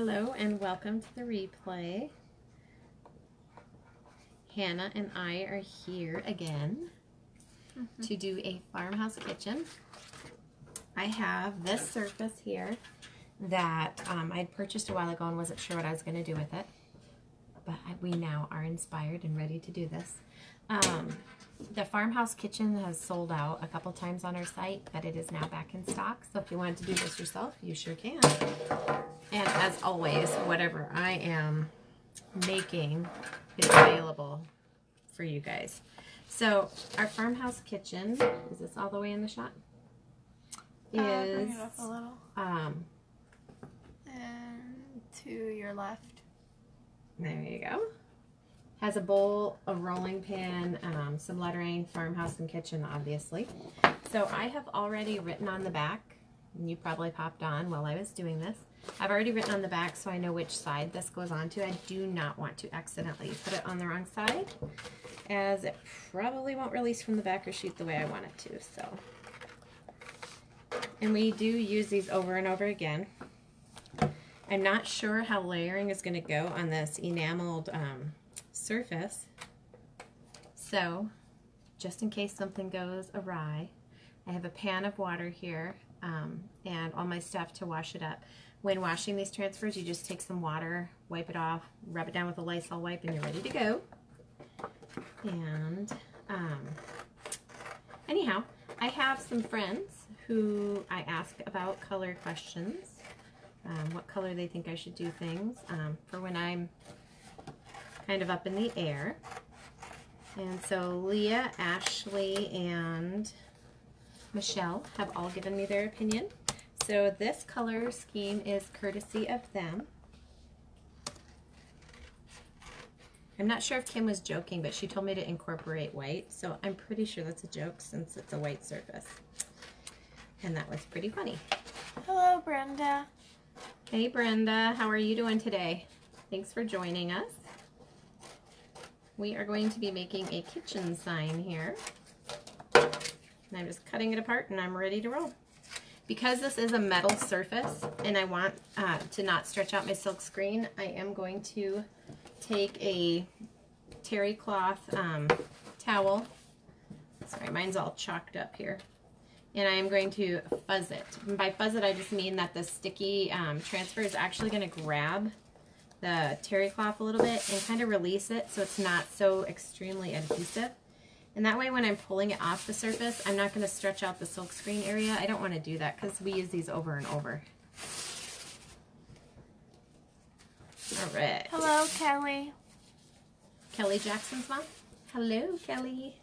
Hello and welcome to the replay. Hannah and I are here again mm -hmm. to do a farmhouse kitchen. I have this surface here that um, I had purchased a while ago and wasn't sure what I was going to do with it. But we now are inspired and ready to do this. Um, the farmhouse kitchen has sold out a couple times on our site, but it is now back in stock. So if you wanted to do this yourself, you sure can. And as always, whatever I am making is available for you guys. So our farmhouse kitchen, is this all the way in the shot? Uh, is, uh, a little. Um, and to your left. There you go. Has a bowl, a rolling pin, um, some lettering, farmhouse and kitchen, obviously. So I have already written on the back, and you probably popped on while I was doing this, I've already written on the back so I know which side this goes on to. I do not want to accidentally put it on the wrong side as it probably won't release from the back or shoot the way I want it to. So, And we do use these over and over again. I'm not sure how layering is going to go on this enameled um, surface. So just in case something goes awry, I have a pan of water here um, and all my stuff to wash it up. When washing these transfers, you just take some water, wipe it off, rub it down with a Lysol wipe, and you're ready to go. And um, anyhow, I have some friends who I ask about color questions, um, what color they think I should do things um, for when I'm kind of up in the air. And so Leah, Ashley, and Michelle have all given me their opinion. So this color scheme is courtesy of them. I'm not sure if Kim was joking, but she told me to incorporate white, so I'm pretty sure that's a joke since it's a white surface. And that was pretty funny. Hello, Brenda. Hey, Brenda. How are you doing today? Thanks for joining us. We are going to be making a kitchen sign here. And I'm just cutting it apart and I'm ready to roll. Because this is a metal surface and I want uh, to not stretch out my silk screen, I am going to take a terry cloth um, towel. Sorry, mine's all chalked up here. And I am going to fuzz it. And by fuzz it, I just mean that the sticky um, transfer is actually going to grab the terry cloth a little bit and kind of release it so it's not so extremely adhesive. And that way when I'm pulling it off the surface, I'm not going to stretch out the silkscreen area. I don't want to do that because we use these over and over. All right. Hello, Kelly. Kelly Jackson's mom? Hello, Kelly.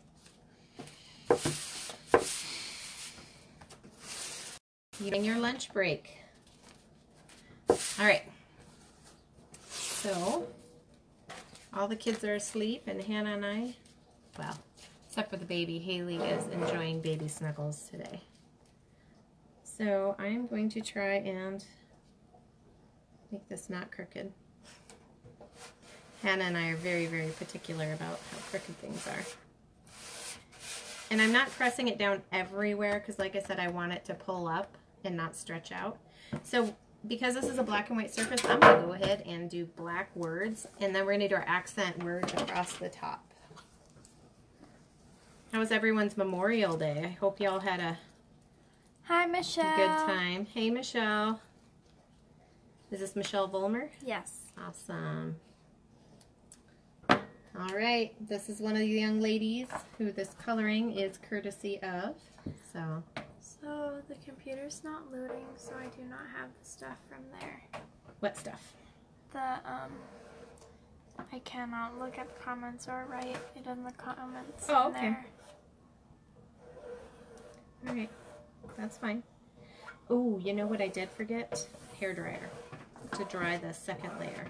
Eating your lunch break. All right. So, all the kids are asleep and Hannah and I, well, except for the baby. Haley is enjoying baby snuggles today. So I'm going to try and make this not crooked. Hannah and I are very, very particular about how crooked things are. And I'm not pressing it down everywhere because like I said, I want it to pull up and not stretch out. So because this is a black and white surface, I'm going to go ahead and do black words. And then we're going to do our accent word across the top. How was everyone's Memorial Day? I hope y'all had a Hi, Michelle. good time. Hey, Michelle. Is this Michelle Volmer? Yes. Awesome. All right, this is one of the young ladies who this coloring is courtesy of. So. So the computer's not loading, so I do not have the stuff from there. What stuff? The um I cannot look at the comments or write it in the comments. Oh, okay. There. Alright, that's fine. Oh, you know what I did forget? Hair dryer to dry the second layer,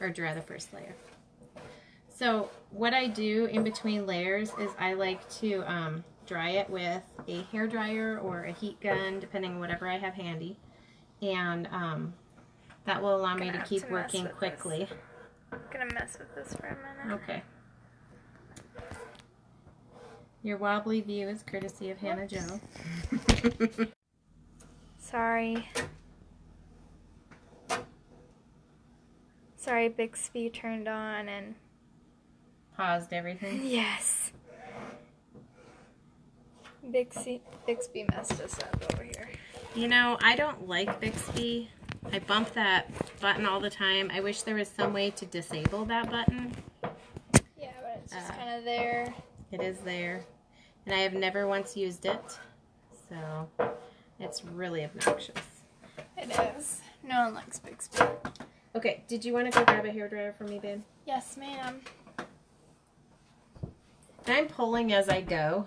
or dry the first layer. So what I do in between layers is I like to um, dry it with a hair dryer or a heat gun, depending on whatever I have handy. And um, that will allow me to keep to working quickly. This. I'm gonna mess with this for a minute. Okay. Your wobbly view is courtesy of Hannah Joe. Sorry. Sorry, Bixby turned on and Paused everything. yes. Bixby Bixby messed us up over here. You know, I don't like Bixby. I bump that button all the time. I wish there was some way to disable that button. Yeah, but it's just Uh, kind of there. It is there. And I have never once used it. So it's really obnoxious. It is. No one likes Bixby. Okay, did you want to go grab a hairdryer for me, babe? Yes, ma'am. I'm pulling as I go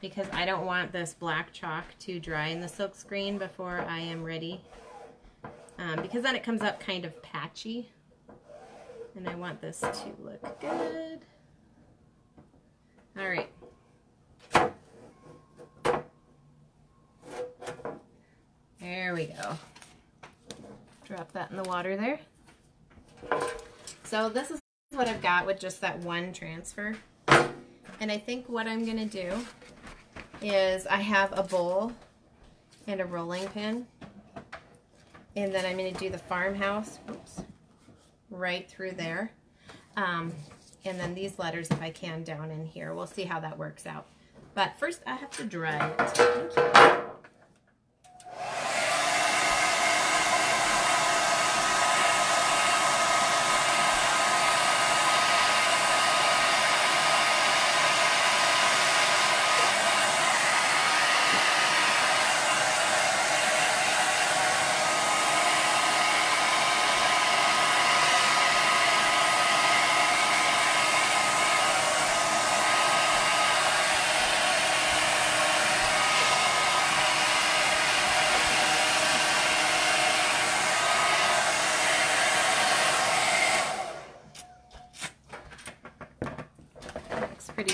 because I don't want this black chalk to dry in the silk screen before I am ready. Um, because then it comes up kind of patchy. And I want this to look good. All right. There we go. Drop that in the water there. So this is what I've got with just that one transfer. And I think what I'm going to do is I have a bowl and a rolling pin. And then I'm going to do the farmhouse oops, right through there. Um, and then these letters, if I can, down in here. We'll see how that works out. But first, I have to dry it. Thank you.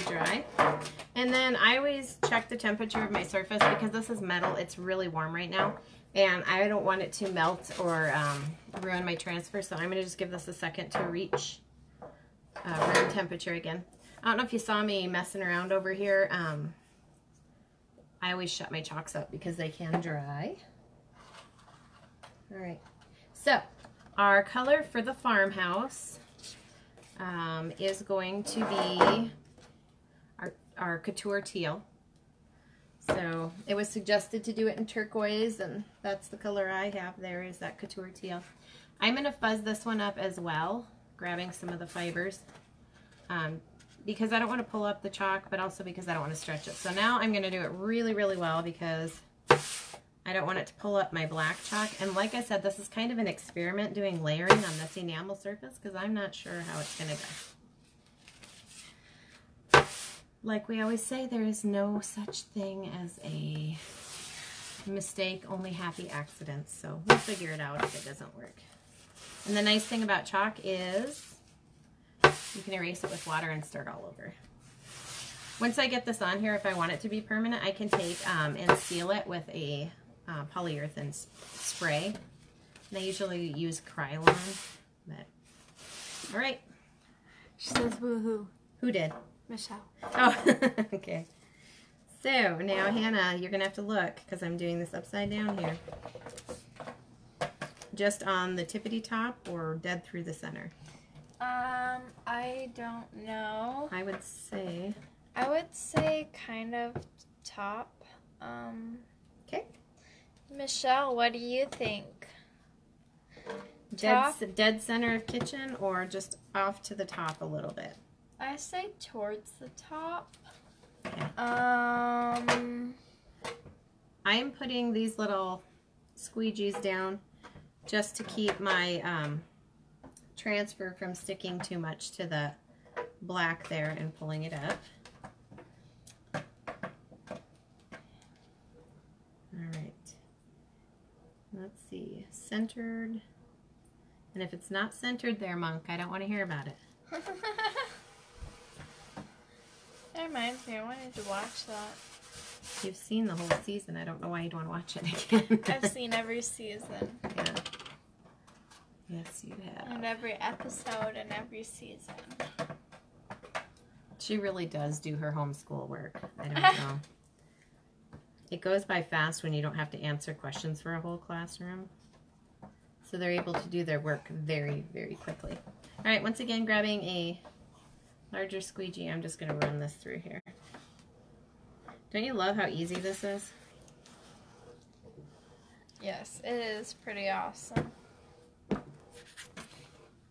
Looks And then I always check the temperature of my surface because this is metal. It's really warm right now. And I don't want it to melt or um, ruin my transfer. So I'm going to just give this a second to reach uh, room temperature again. I don't know if you saw me messing around over here. Um, I always shut my chalks up because they can dry. All right. So our color for the farmhouse um, is going to be our couture teal. So it was suggested to do it in turquoise and that's the color I have there is that couture teal. I'm going to fuzz this one up as well, grabbing some of the fibers um, because I don't want to pull up the chalk but also because I don't want to stretch it. So now I'm going to do it really really well because I don't want it to pull up my black chalk. And like I said, this is kind of an experiment doing layering on this enamel surface because I'm not sure how it's going to go. Like we always say, there is no such thing as a mistake, only happy accidents. So we'll figure it out if it doesn't work. And the nice thing about chalk is you can erase it with water and start all over. Once I get this on here, if I want it to be permanent, I can take um, and seal it with a uh, polyurethane spray. And I usually use Krylon, but all right. She says woohoo. Who did? Michelle. Oh, okay. So now, Hannah, you're gonna have to look because I'm doing this upside down here. Just on the tippity top or dead through the center? Um, I don't know. I would say. I would say kind of top. Um, Okay. Michelle, what do you think? Dead, Top? dead center of kitchen or just off to the top a little bit? I say towards the top. Um, I am putting these little squeegees down just to keep my um, transfer from sticking too much to the black there and pulling it up. All right. Let's see. Centered. And if it's not centered there, Monk, I don't want to hear about it. that reminds me. I wanted to watch that. You've seen the whole season. I don't know why you'd want to watch it again. I've seen every season Yeah. Yes, you have. and every episode and every season. She really does do her homeschool work. I don't know. it goes by fast when you don't have to answer questions for a whole classroom. So they're able to do their work very, very quickly. All right, once again, grabbing a larger squeegee, I'm just gonna run this through here. Don't you love how easy this is? Yes, it is pretty awesome.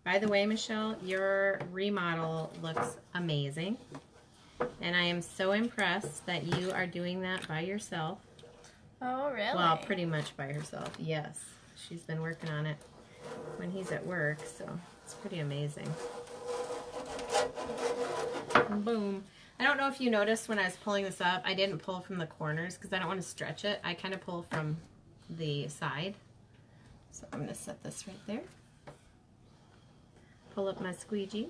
By the way, Michelle, your remodel looks amazing. And I am so impressed that you are doing that by yourself. Oh, really? Well, pretty much by herself, yes. She's been working on it when he's at work, so it's pretty amazing. Boom. I don't know if you noticed when I was pulling this up, I didn't pull from the corners because I don't want to stretch it. I kind of pull from the side. So I'm going to set this right there. Pull up my squeegee.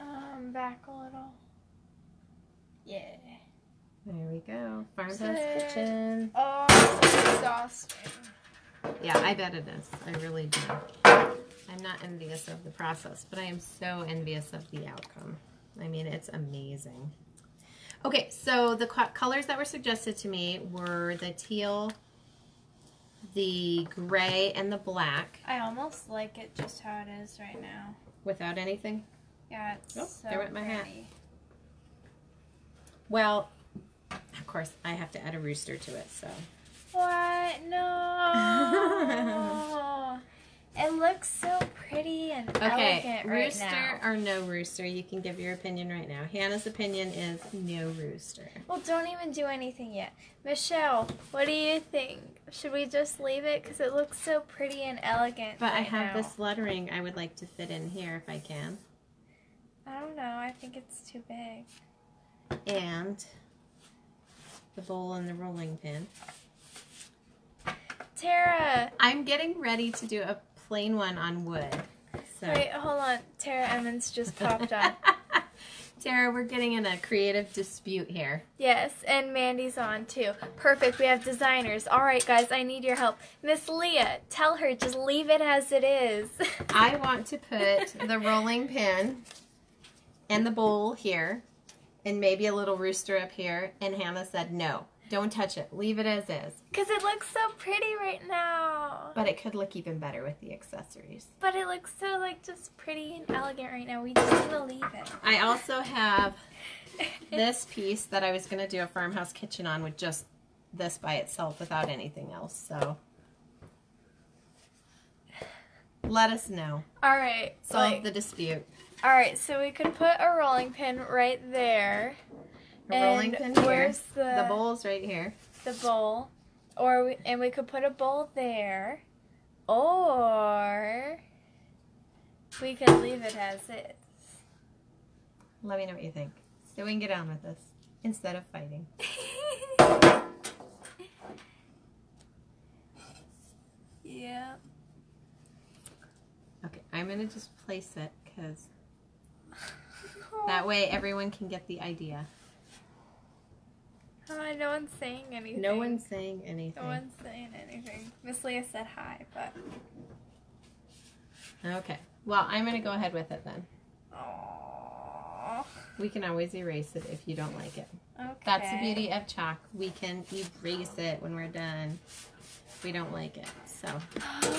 Um, back a little. Yeah. There we go. Farmhouse Sit. kitchen. Oh, this exhausting. Yeah, I bet it is. I really do. I'm not envious of the process, but I am so envious of the outcome. I mean, it's amazing. Okay, so the co- colors that were suggested to me were the teal, the gray, and the black I almost like it just how it is right now. without anything. Yeah, it's Oh, so there went my hat. Well, of course, I have to add a rooster to it, so. What? No. it looks so pretty and Okay, elegant right rooster now. or no rooster? You can give your opinion right now. Hannah's opinion is no rooster. Well, don't even do anything yet. Michelle, what do you think? Should we just leave it? Because it looks so pretty and elegant. But I have now. this lettering I would like to fit in here if I can. I don't know. I think it's too big. And the bowl and the rolling pin. Tara! I'm getting ready to do a plain one on wood. So. Wait, hold on. Tara Emmons just popped on. Tara, we're getting in a creative dispute here. Yes, and Mandy's on too. Perfect. We have designers. All right, guys, I need your help. Miss Leah, tell her just leave it as it is. I want to put the rolling pin and the bowl here and maybe a little rooster up here. And Hannah said, no, don't touch it. Leave it as is. Because it looks so pretty right now. But it could look even better with the accessories. But it looks so, like, just pretty and elegant right now. We just want to leave it. I also have this piece that I was going to do a farmhouse kitchen on with just this by itself without anything else. So let us know. All right. Solve like- the dispute. All right, so we could put a rolling pin right there. A rolling And pin here. where's the The bowl's right here. the bowl, or we, and we could put a bowl there, or we could leave it as is. Let me know what you think. So we can get on with this instead of fighting. yeah. Okay, I'm going to just place it because that way everyone can get the idea. Oh, no one's saying anything. No one's saying anything. No one's saying anything. Miss Leah said hi, but Okay. Well, I'm going to go ahead with it then. Aww. We can always erase it if you don't like it. Okay. That's the beauty of chalk. We can erase it when we're done we don't like it. So,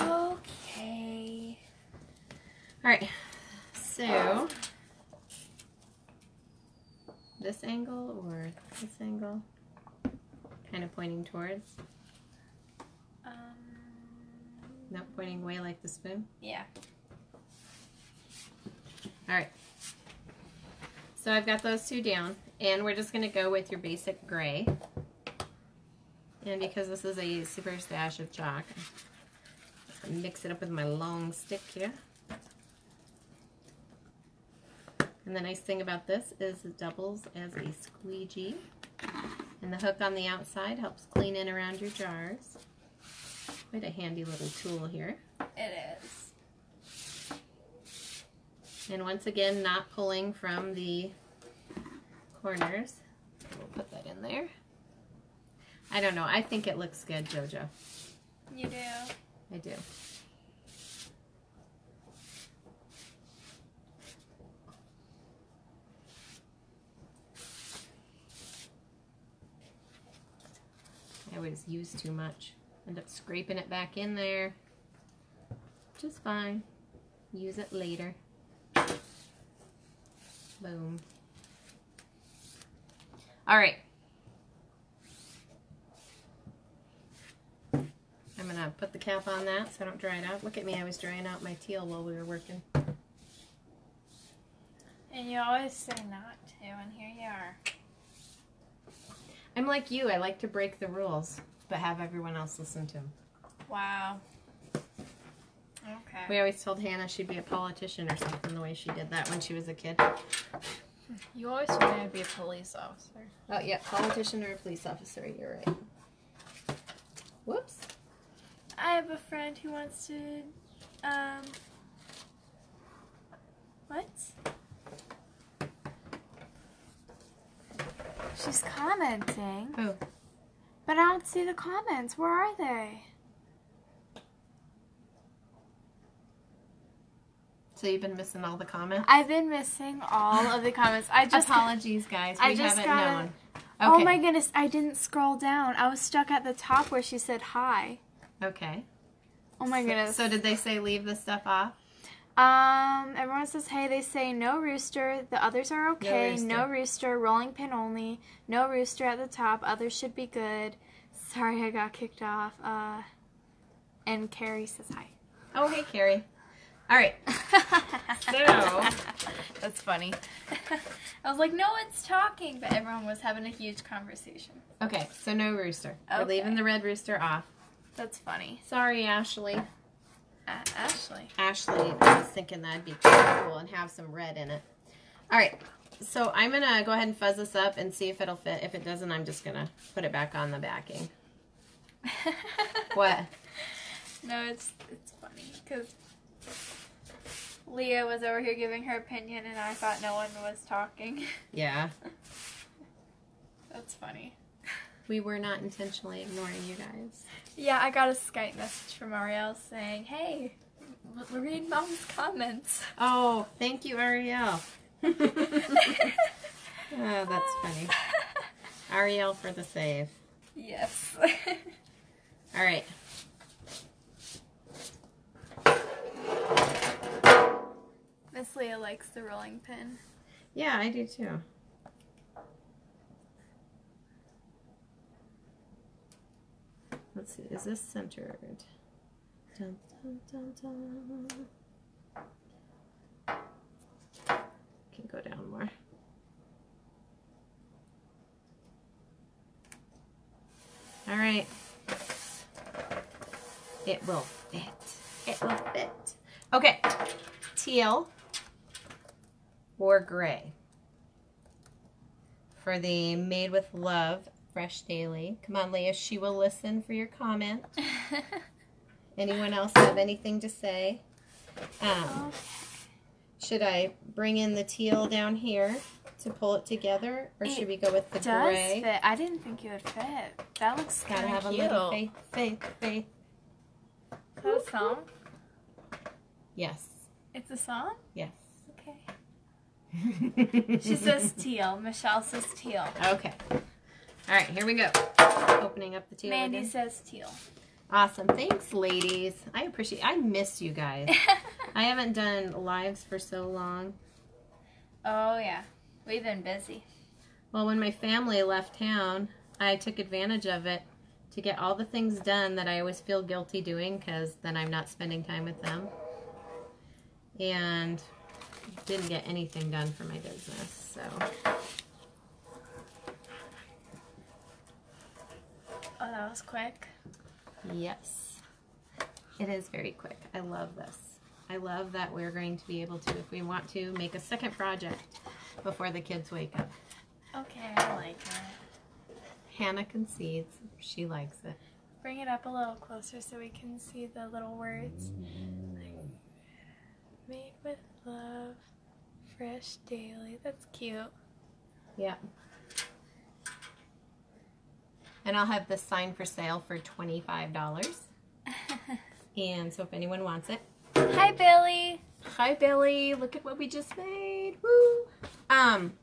all Okay. right. So, this angle or this angle? Kind of pointing towards. Um. Not pointing away like the spoon. Yeah. All right. So I've got those two down, and we're just gonna go with your basic gray. And because this is a super stash of chalk, mix it up with my long stick here. And the nice thing about this is it doubles as a squeegee. And the hook on the outside helps clean in around your jars. Quite a handy little tool here. It is. And once again, not pulling from the corners. We'll put that in there. I don't know. I think it looks good, Jojo. You do. I do. I always use too much. End up scraping it back in there. Just fine. Use it later. Boom. All right. I'm gonna put the cap on that so I don't dry it out. Look at me, I was drying out my teal while we were working. And you always say not to, and here you are. I'm like you, I like to break the rules, but have everyone else listen to them. Wow. Okay. We always told Hannah she'd be a politician or something the way she did that when she was a kid. You always told me I'd be a police officer. Oh, yeah, politician or a police officer, you're right. Whoops. I have a friend who wants to, um, what? She's commenting, Oh, but I don't see the comments. Where are they? so you've been missing all the comments? I've been missing all of the comments. I just Apologies, guys. We I just haven't gotta- known. Oh my goodness, I didn't scroll down. I was stuck at the top where she said hi. Okay. Oh my So- goodness. So did they say leave the stuff off? Um, everyone says hey. They say no rooster. The others are okay. rooster. No rooster. Rolling pin only. No rooster at the top. Others should be good. Sorry, I got kicked off. Uh, and Carrie says hi. Oh, hey, Carrie. All right. That's funny. I was like, no one's talking, but everyone was having a huge conversation. Okay, so no rooster. We're leaving the red rooster off. That's funny. Sorry, Ashley. Uh, Ashley. Ashley I was thinking that'd be cool and have some red in it. All right, so I'm gonna go ahead and fuzz this up and see if it'll fit. If it doesn't, I'm just gonna put it back on the backing. What? No, it's it's funny because Leah was over here giving her opinion, and I thought no one was talking. Yeah, That's funny. We were not intentionally ignoring you guys. Yeah, I got a Skype message from Ariel saying, "Hey, l- read mom's comments." Oh, thank you, Ariel. oh, that's funny. Ariel for the save. yes. All right. Miss Leah likes the rolling pin. Yeah, I do too. Let's see, is this centered? Dun, dun, dun. Can go down more. All right. It will fit. It will fit. Okay. Teal or gray for the Made with Love Fresh Daily. Come on, Leah. She will listen for your comment. Anyone else have anything to say? Um, should I bring in the teal down here to pull it together, or should we go with the does gray? fit. I didn't think it would fit. That looks Gotta kind have of a cute. little faith, faith, faith. Is that a song? Yes, It's a song. yes. Okay. She says teal. Michelle says teal. okay. All right, here we go. Opening up the teal Mandy again. says teal. Awesome. Thanks, ladies. I appreciate I miss you guys. I haven't done lives for so long. oh yeah, we've been busy. Well, when my family left town, I took advantage of it to get all the things done that I always feel guilty doing because then I'm not spending time with them. And didn't get anything done for my business. So, that was quick. yes, it is very quick. I love this. I love that we're going to be able to, if we want to, make a second project before the kids wake up. Okay, I like it. Hannah concedes. She likes it. Bring it up a little closer so we can see the little words. Made with love, fresh daily. That's cute. Yeah. And I'll have this sign for sale for $25. And so if anyone wants it. Hi, Billy. Hi Billy, look at what we just made. Woo! Um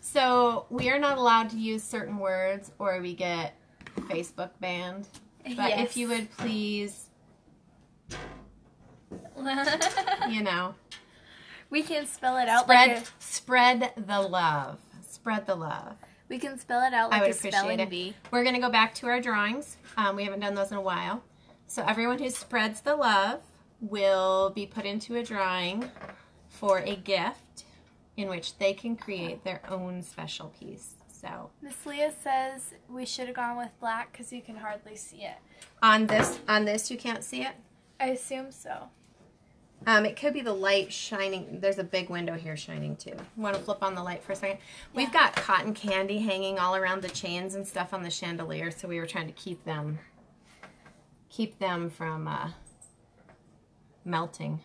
so we are not allowed to use certain words or we get Facebook banned. But if you would please, you know, we can spell it out spread like a, spread the love. Spread the love. We can spell it out I like would a appreciate spelling it. bee. We're gonna go back to our drawings. Um, we haven't done those in a while. So everyone who spreads the love will be put into a drawing for a gift in which they can create their own special piece. So Miss Leah says we should have gone with black because you can hardly see it. on this on this you can't see it. I assume so. Um, it could be the light shining. There's a big window here shining too. Want to flip on the light for a second? We've got cotton candy hanging all around the chains and stuff on the chandelier, so we were trying to keep them keep them from uh, melting.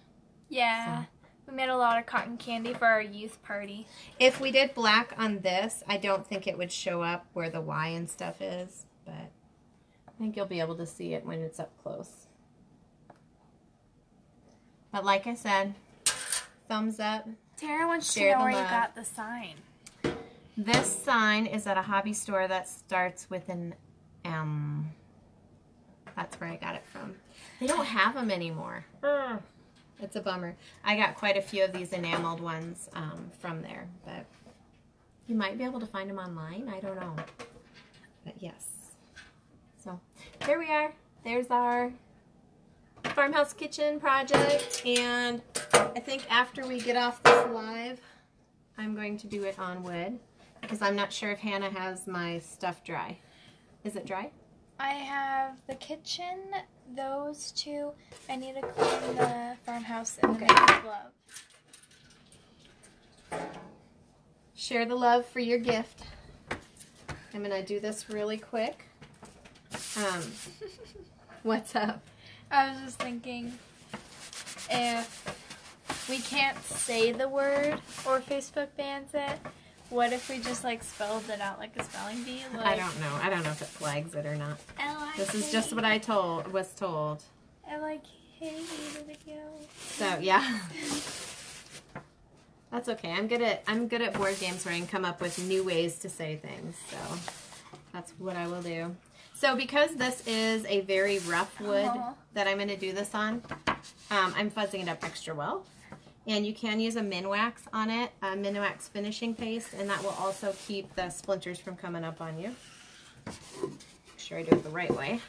Yeah. We made a lot of cotton candy for our youth party. If we did black on this, I don't think it would show up where the Y and stuff is, but I think you'll be able to see it when it's up close. But like I said, thumbs up. Tara wants Share to know the where you got the sign. This sign is at a hobby store that starts with an M. That's where I got it from. They don't have them anymore. It's a bummer. I got quite a few of these enameled ones um, from there, but you might be able to find them online. I don't know. But yes. So there we are. There's our farmhouse kitchen project. And I think after we get off this live, I'm going to do it on wood because I'm not sure if Hannah has my stuff dry. Is it dry? I have the kitchen, those two. I need to clean the farmhouse and Okay. the glove. Share the love for your gift. I'm gonna do this really quick. Um, what's up? I was just thinking if we can't say the word or Facebook bans it, what if we just like spelled it out like a spelling bee? Like, I don't know. I don't know if it flags it or not. L-I-K- This is just what I told was told. L-I-K the video. So yeah. That's okay. I'm good at I'm good at board games where I can come up with new ways to say things. So that's what I will do. So because this is a very rough wood Aw. that I'm going to do this on, um, I'm fuzzing it up extra well. And you can use a Minwax on it, a Minwax finishing paste, and that will also keep the splinters from coming up on you. Make sure I do it the right way.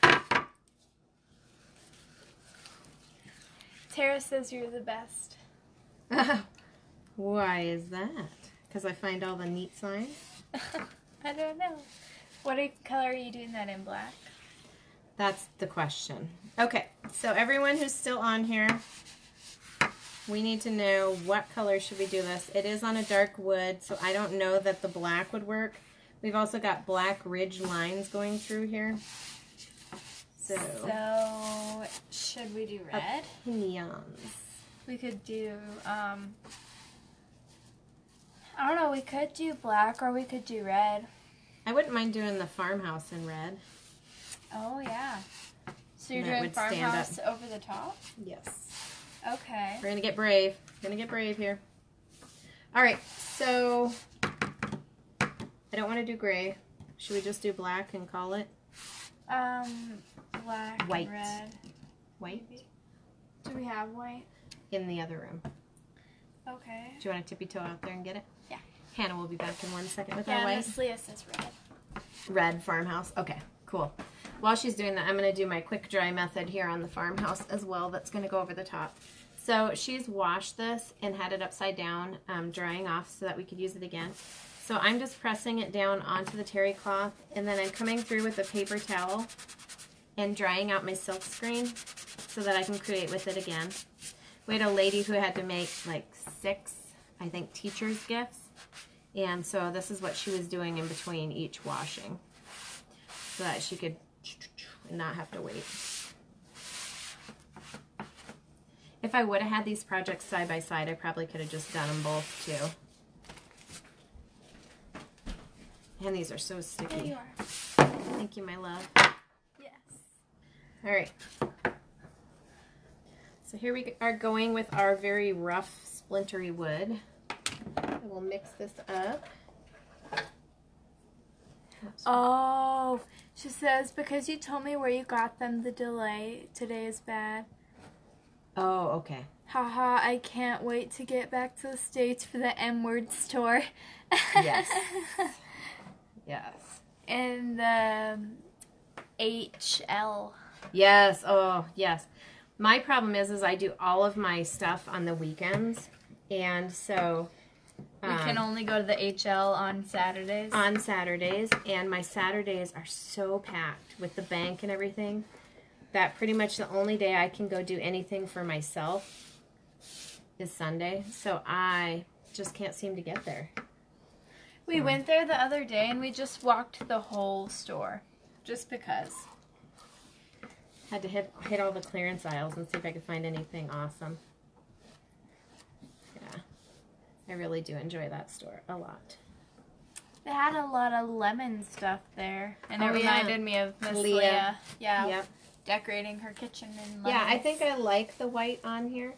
Tara says you're the best. Why is that? Because I find all the neat signs. I don't know. What color are you doing that in black? That's the question. Okay, so everyone who's still on here, we need to know what color should we do this. It is on a dark wood, so I don't know that the black would work. We've also got black ridge lines going through here. So, So, should we do red? opinions. We could do, um, I don't know, we could do black or we could do red. I wouldn't mind doing the farmhouse in red. Oh, yeah. So you're doing farmhouse over the top? Yes. Okay. We're gonna get brave. We're gonna get brave here. All right, so I don't want to do gray. Should we just do black and call it Um, black White. red. white Do we have white? in the other room? Okay. Do you want to tippy toe out there and get it? Yeah. Hannah will be back in one second with our Yeah, white. Miss Leah says red. Red farmhouse. Okay, cool. While she's doing that, I'm going to do my quick dry method here on the farmhouse as well. That's going to go over the top. So she's washed this and had it upside down, um, drying off so that we could use it again. So I'm just pressing it down onto the terry cloth and then I'm coming through with a paper towel and drying out my silk screen so that I can create with it again. We had a lady who had to make like six, I think, teacher's gifts. And so this is what she was doing in between each washing so that she could not have to wait. If I would have had these projects side by side, I probably could have just done them both too. And these are so There you sticky. are. Thank you, my love. Yes. All right. So here we are going with our very rough splintery wood. I will mix this up. Oh, she says because you told me where you got them, the delay today is bad. Oh, okay. Haha, I can't wait to get back to the States for the M word store. Yes. Yes. And the um, HL. Yes. Oh, yes. My problem is, is I do all of my stuff on the weekends, and so We can um, only go to the HL on Saturdays. on Saturdays, and my Saturdays are so packed with the bank and everything that pretty much the only day I can go do anything for myself is Sunday. So I just can't seem to get there. we went there the other day and we just walked the whole store. Just because. Had to hit hit all the clearance aisles and see if I could find anything awesome. Yeah, I really do enjoy that store a lot. They had a lot of lemon stuff there. And oh, it Oh, yeah. reminded me of Miss Leah. Leah. Yeah. Yep. Decorating her kitchen in lemons. Yeah, I think I like the white on here.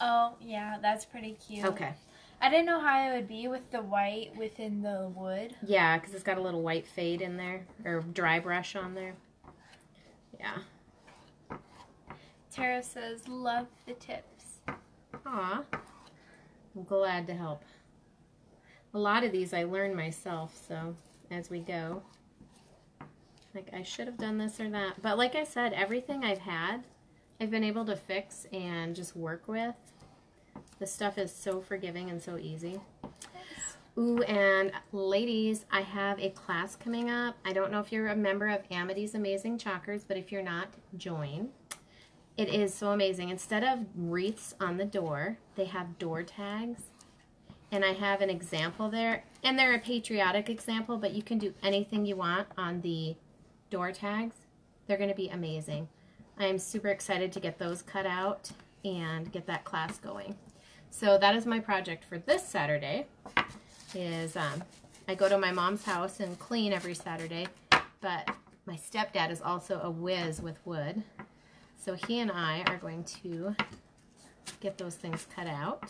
Oh, yeah, that's pretty cute. Okay. I didn't know how it would be with the white within the wood. Yeah, because it's got a little white fade in there or dry brush on there. Yeah. Tara says, love the tips. Aw. I'm glad to help. A lot of these I learn myself, so as we go. Like, I should have done this or that. But like I said, everything I've had, I've been able to fix and just work with. The stuff is so forgiving and so easy. Ooh, and ladies, I have a class coming up. I don't know if you're a member of Amadee's Amazing Chalkers, but if you're not, join. It is so amazing. Instead of wreaths on the door, they have door tags. And I have an example there. And they're a patriotic example, but you can do anything you want on the door tags. They're going to be amazing. I am super excited to get those cut out and get that class going. So that is my project for this Saturday. Is um, I go to my mom's house and clean every Saturday, but my stepdad is also a whiz with wood. So he and I are going to get those things cut out.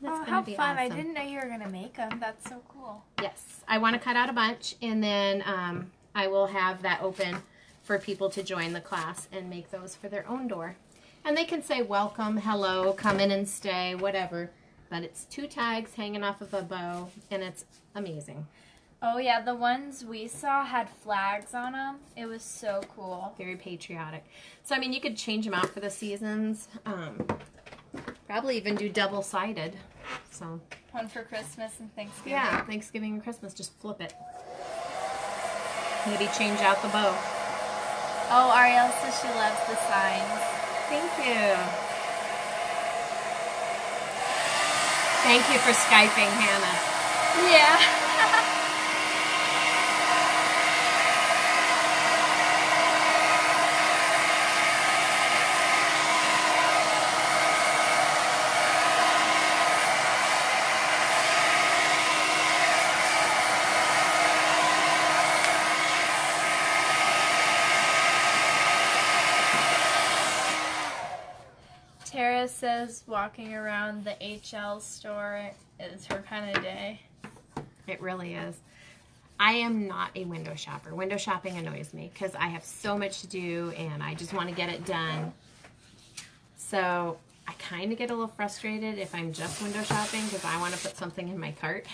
That's oh, how fun. I didn't know you were going to make them. That's so cool. Yes, I want to cut out a bunch, and then um, I will have that open for people to join the class and make those for their own door. And they can say welcome, hello, come in and stay, whatever. But it's two tags hanging off of a bow, and it's amazing. Oh, yeah. The ones we saw had flags on them. It was so cool. Very patriotic. So, I mean, you could change them out for the seasons. Um, probably even do double sided. So, One for Christmas and Thanksgiving. yeah, Thanksgiving and Christmas, just flip it. Maybe change out the bow. Oh, Ariel says she loves the signs. Thank you. Thank you for Skyping, Hannah. Yeah. Tara says walking around the HL store is her kind of day. It really is. I am not a window shopper. Window shopping annoys me because I have so much to do and I just want to get it done. So I kind of get a little frustrated if I'm just window shopping because I want to put something in my cart.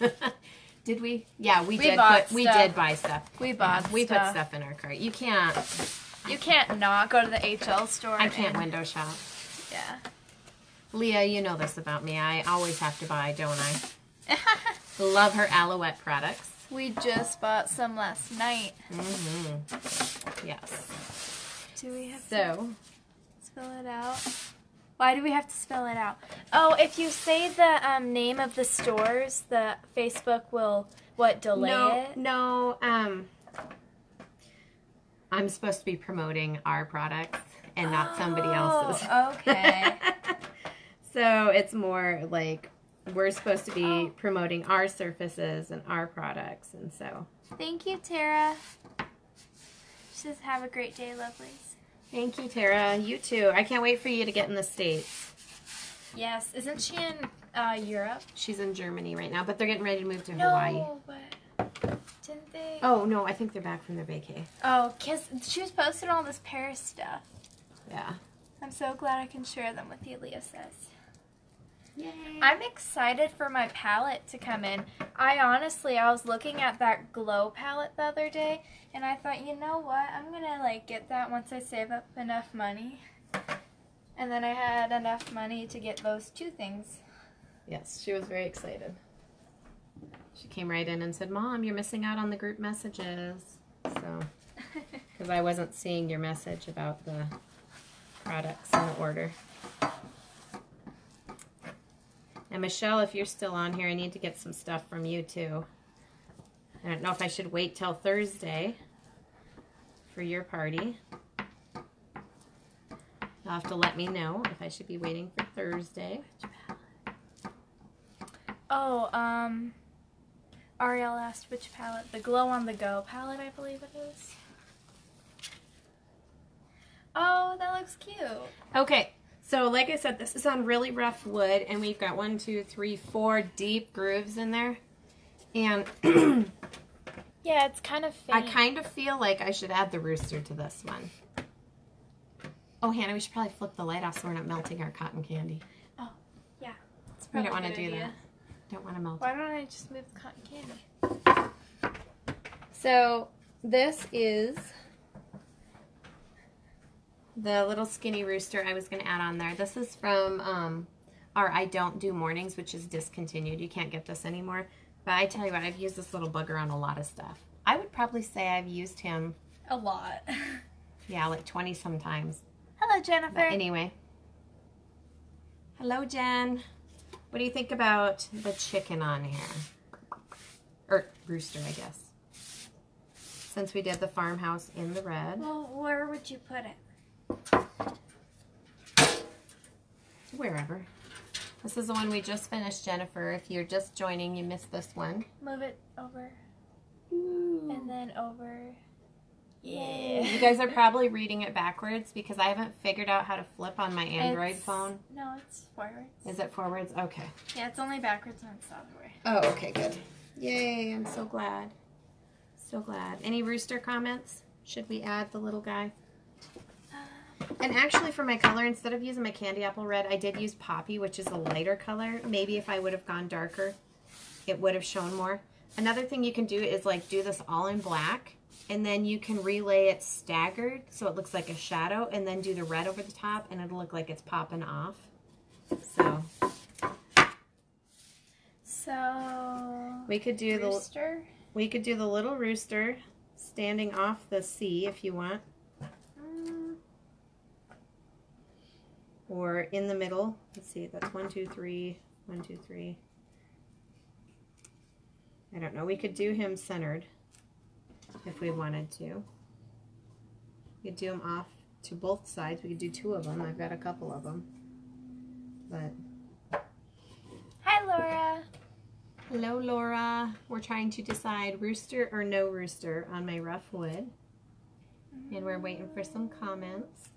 did we? Yeah, we, We did. Put, we did buy stuff. We bought we put stuff. in our cart. You can't. You can't not go to the HL store. I can't window shop. Yeah. Leah, you know this about me. I always have to buy, don't I? Love her Alouette products. we just bought some last night. hmm Yes. Do we have to So, spell it out? Why do we have to spell it out? Oh, if you say the um, name of the stores, the Facebook will what delay no, it. no. Um, I'm supposed to be promoting our products and not somebody else's. Oh, okay. so it's more like we're supposed to be Oh. promoting our surfaces and our products, and so Thank you, Tara. She says, "Have a great day, lovelies." thank you, Tara. You too. I can't wait for you to get in the states. Yes, isn't she in uh, Europe? She's in Germany right now, but they're getting ready to move to Hawaii. No, but didn't they? Oh no, I think they're back from their vacay. Oh, cause she was posting all this Paris stuff. Yeah. I'm so glad I can share them with you, Leah says. Yay. I'm excited for my palette to come in. I honestly, I was looking at that glow palette the other day, and I thought, you know what? I'm gonna like get that once I save up enough money. And then I had enough money to get those two things. Yes, she was very excited. She came right in and said, "Mom, you're missing out on the group messages." So, because I wasn't seeing your message about the products in the order. And Michelle, if you're still on here, I need to get some stuff from you too. I don't know if I should wait till Thursday for your party. You'll have to let me know if I should be waiting for Thursday. Oh, um, Ariel asked which palette. The Glow on the Go palette, I believe it is. Oh, that looks cute. Okay, so like I said, this is on really rough wood, and we've got one, two, three, four deep grooves in there. And Yeah, it's kind of I kind of feel like I should add the rooster to this one. Oh, Hannah, we should probably flip the light off so we're not melting our cotton candy. Oh, yeah. We don't want to do idea. that. Don't want to melt. Why don't I just move the cotton candy? So this is the little skinny rooster I was going to add on there. This is from um, our I Don't Do Mornings, which is discontinued. You can't get this anymore. But I tell you what, I've used this little bugger on a lot of stuff. I would probably say I've used him, A lot. yeah, like 20 sometimes. Hello, Jennifer. But anyway. Hello, Jen. What do you think about the chicken on here? Or rooster, I guess. Since we did the farmhouse in the red. well, where would you put it? Wherever. This is the one we just finished, Jennifer. If you're just joining, you missed this one. Move it over and then over. Yeah. You guys are probably reading it backwards because I haven't figured out how to flip on my Android It's- phone. No, it's forwards. Is it forwards? Okay. Yeah, it's only backwards when it's the other way. Oh, okay, good. Yay, I'm so glad. So glad. Any rooster comments? Should we add the little guy? And actually for my color, instead of using my candy apple red, I did use poppy, which is a lighter color. Maybe if I would have gone darker, it would have shown more. Another thing you can do is like do this all in black and then you can relay it staggered so it looks like a shadow and then do the red over the top and it'll look like it's popping off. So So we could do the rooster. We could do the little rooster standing off the sea if you want. Or in the middle. Let's see, that's one, two, three, one, two, three. I don't know. We could do him centered if we wanted to. We could do him off to both sides. We could do two of them. I've got a couple of them. But Hi, Laura. hello, Laura. We're trying to decide rooster or no rooster on my rough wood. And we're waiting for some comments.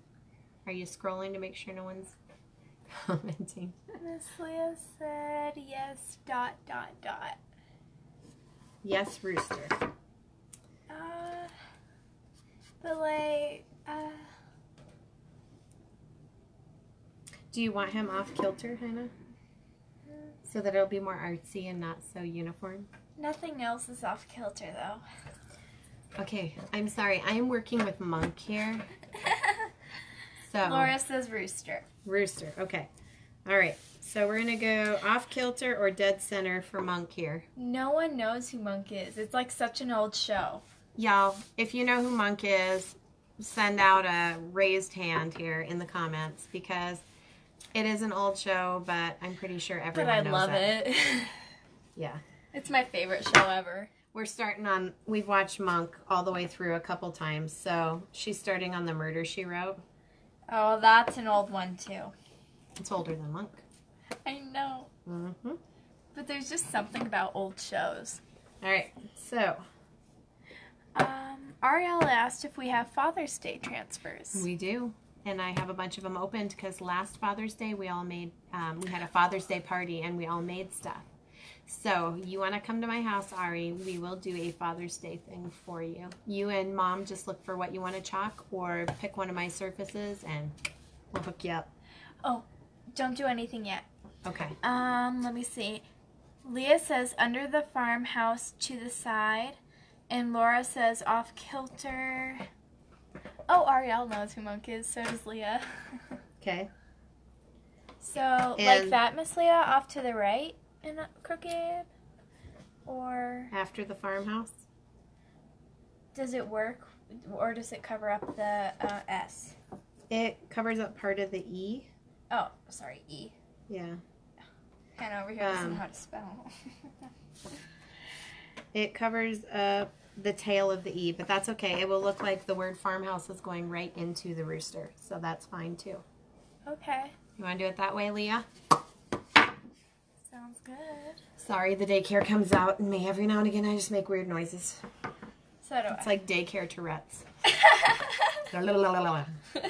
Are you scrolling to make sure no one's commenting? Miss Leah said yes. Dot dot dot. Yes, rooster. Uh, but like, uh, Do you want him off kilter, Hannah? So that it'll be more artsy and not so uniform? nothing else is off kilter though. Okay, I'm sorry. I am working with Monk here. So, Laura says rooster. rooster. Okay. All right. So we're going to go off kilter or dead center for Monk here. No one knows who Monk is. It's like such an old show. Y'all, if you know who Monk is, send out a raised hand here in the comments because it is an old show, but I'm pretty sure everyone. But I knows love it. it. Yeah. it's my favorite show ever. We're starting on, we've watched Monk all the way through a couple times. So she's starting on the murder she wrote. Oh, that's an old one too. It's older than Monk. I know. Mm-hmm. But there's just something about old shows. All right. So Um, Ariel asked if we have Father's Day transfers. we do. And I have a bunch of them opened because last Father's Day we all made, um, we had a Father's Day party and we all made stuff. So you want to come to my house, Ari? We will do a Father's Day thing for you. You and Mom just look for what you want to chalk, or pick one of my surfaces, and we'll hook you up. Oh, don't do anything yet. Okay. Um, let me see. Leah says under the farmhouse to the side, and Laura says off kilter. Oh, Ariel knows who Monk is. So does Leah. Okay. so like that, Miss Leah, off to the right and crooked, or After the farmhouse. does it work, or does it cover up the uh, S? It covers up part of the E. Oh, sorry, E. Yeah. Hannah over here doesn't Um, know how to spell. It covers up the tail of the E, but that's okay. It will look like the word farmhouse is going right into the rooster, so that's fine too. okay, You want to do it that way, Leah? Sorry, the daycare comes out and me every now and again. I just make weird noises. So do It's like daycare Tourette's. I. All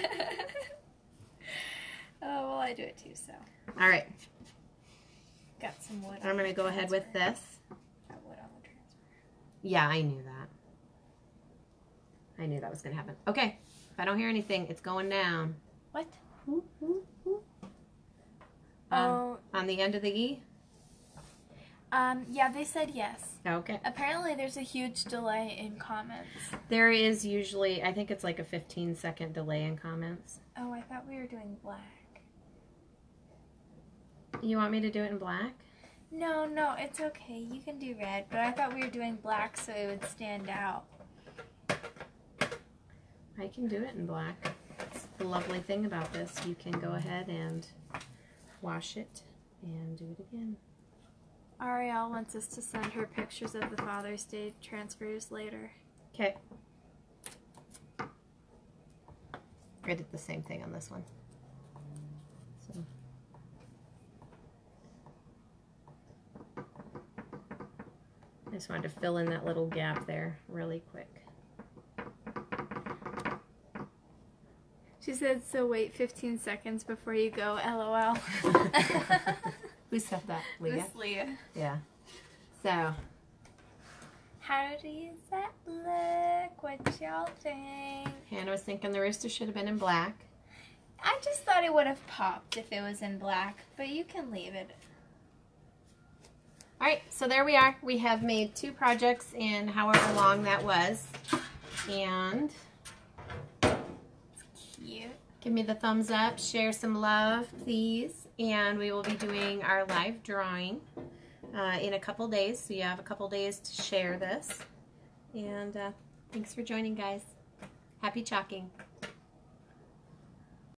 oh well, I do it too. So right, got some wood. I'm gonna the go ahead with this. Got wood on the transfer. Yeah, I knew that. I knew that was gonna happen. Okay, if I don't hear anything, it's going down. What? Um, oh, on the end of the E. um, yeah, they said yes. Okay. Apparently, there's a huge delay in comments. There is usually, I think it's like a 15 second delay in comments. Oh, I thought we were doing black. You want me to do it in black? No, no, it's okay. You can do red, but I thought we were doing black so it would stand out. I can do it in black. That's the lovely thing about this. You can go ahead and wash it and do it again. Ariel wants us to send her pictures of the Father's Day transfers later. Okay. I did the same thing on this one. So. I just wanted to fill in that little gap there really quick. She said, so wait 15 seconds before you go, lol. Who said that? Leah? Miss Leah. Yeah. So, How does that look? What y'all think? Hannah was thinking the rooster should have been in black. I just thought it would have popped if it was in black, but you can leave it. All right, so there we are. We have made two projects in however long that was. And Cute. give me the thumbs up, share some love, please. And we will be doing our live drawing uh, in a couple days. So you have a couple days to share this. And uh, thanks for joining, guys. Happy chalking.